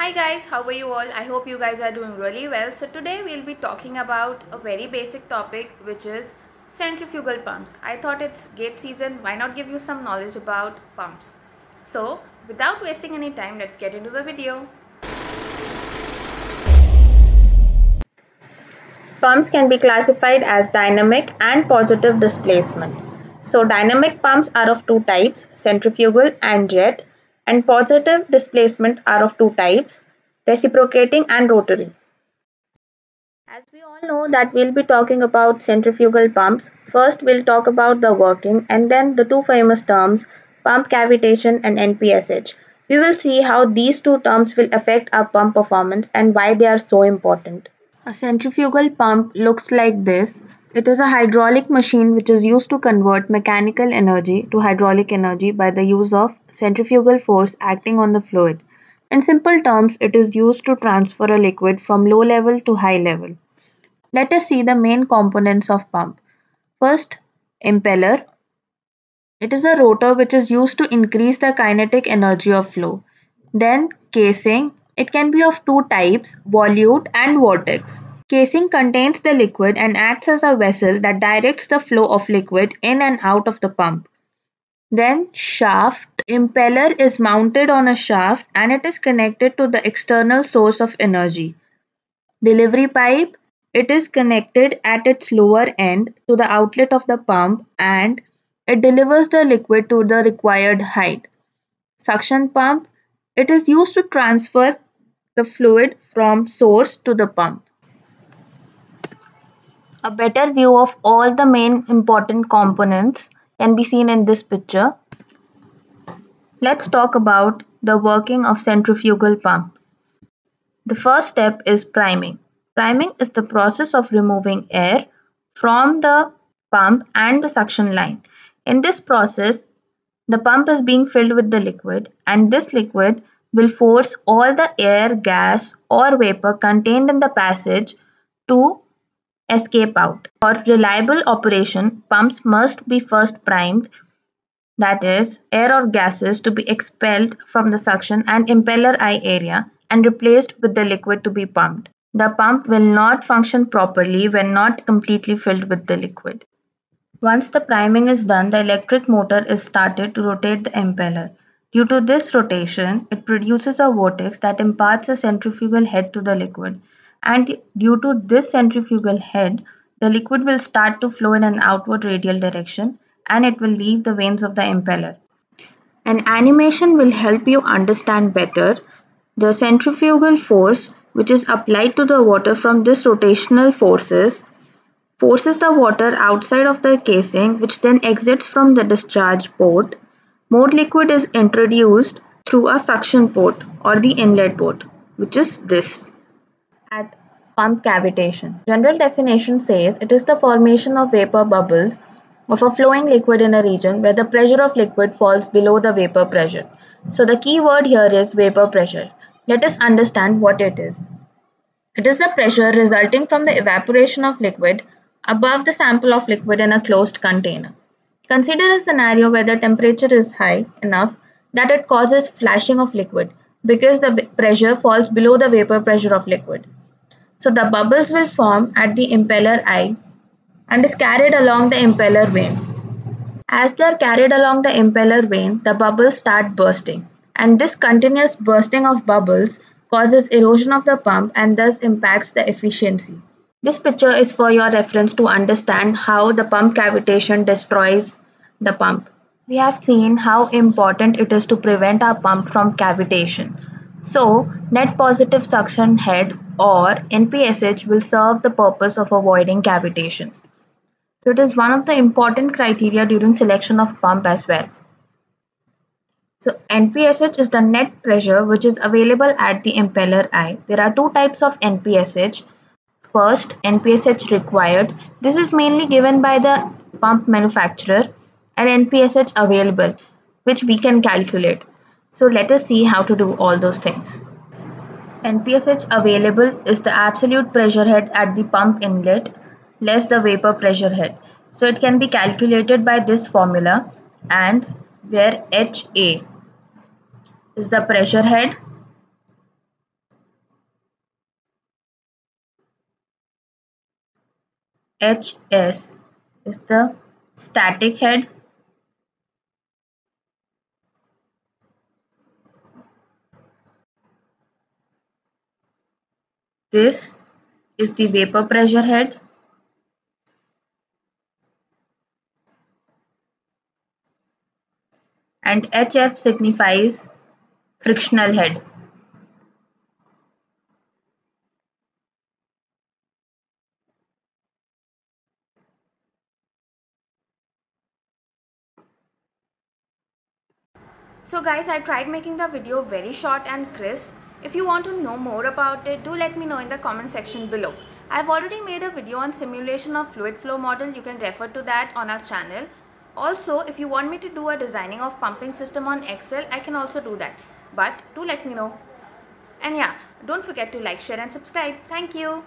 Hi guys, how are you all? I hope you guys are doing really well. So today we'll be talking about a very basic topic which is centrifugal pumps. I thought it's gate season, why not give you some knowledge about pumps? So without wasting any time, let's get into the video. Pumps can be classified as dynamic and positive displacement. So dynamic pumps are of two types, centrifugal and jet and positive displacement are of two types, reciprocating and rotary. As we all know that we'll be talking about centrifugal pumps, first we'll talk about the working and then the two famous terms pump cavitation and NPSH. We will see how these two terms will affect our pump performance and why they are so important. A centrifugal pump looks like this. It is a hydraulic machine which is used to convert mechanical energy to hydraulic energy by the use of centrifugal force acting on the fluid. In simple terms, it is used to transfer a liquid from low level to high level. Let us see the main components of pump. First, impeller. It is a rotor which is used to increase the kinetic energy of flow. Then casing. It can be of two types, volute and vortex. Casing contains the liquid and acts as a vessel that directs the flow of liquid in and out of the pump. Then shaft. Impeller is mounted on a shaft and it is connected to the external source of energy. Delivery pipe. It is connected at its lower end to the outlet of the pump and it delivers the liquid to the required height. Suction pump. It is used to transfer the fluid from source to the pump. A better view of all the main important components can be seen in this picture. Let's talk about the working of centrifugal pump. The first step is priming. Priming is the process of removing air from the pump and the suction line. In this process, the pump is being filled with the liquid and this liquid will force all the air, gas or vapor contained in the passage to escape out. For reliable operation, pumps must be first primed, that is, air or gases to be expelled from the suction and impeller eye area and replaced with the liquid to be pumped. The pump will not function properly when not completely filled with the liquid. Once the priming is done, the electric motor is started to rotate the impeller. Due to this rotation, it produces a vortex that imparts a centrifugal head to the liquid and due to this centrifugal head, the liquid will start to flow in an outward radial direction and it will leave the vanes of the impeller. An animation will help you understand better the centrifugal force which is applied to the water from this rotational forces forces the water outside of the casing which then exits from the discharge port. More liquid is introduced through a suction port or the inlet port which is this at pump cavitation. General definition says it is the formation of vapor bubbles of a flowing liquid in a region where the pressure of liquid falls below the vapor pressure. So the key word here is vapor pressure. Let us understand what it is. It is the pressure resulting from the evaporation of liquid above the sample of liquid in a closed container. Consider a scenario where the temperature is high enough that it causes flashing of liquid because the pressure falls below the vapor pressure of liquid. So the bubbles will form at the impeller eye and is carried along the impeller vane. As they are carried along the impeller vane, the bubbles start bursting and this continuous bursting of bubbles causes erosion of the pump and thus impacts the efficiency. This picture is for your reference to understand how the pump cavitation destroys the pump. We have seen how important it is to prevent our pump from cavitation. So, net positive suction head or NPSH will serve the purpose of avoiding cavitation. So, it is one of the important criteria during selection of pump as well. So, NPSH is the net pressure which is available at the impeller eye. There are two types of NPSH. First, NPSH required. This is mainly given by the pump manufacturer and NPSH available which we can calculate. So let us see how to do all those things. NPSH available is the absolute pressure head at the pump inlet less the vapor pressure head. So it can be calculated by this formula and where HA is the pressure head HS is the static head This is the vapor pressure head. And HF signifies frictional head. So guys, I tried making the video very short and crisp. If you want to know more about it, do let me know in the comment section below. I've already made a video on simulation of fluid flow model. You can refer to that on our channel. Also, if you want me to do a designing of pumping system on Excel, I can also do that. But do let me know. And yeah, don't forget to like, share and subscribe. Thank you.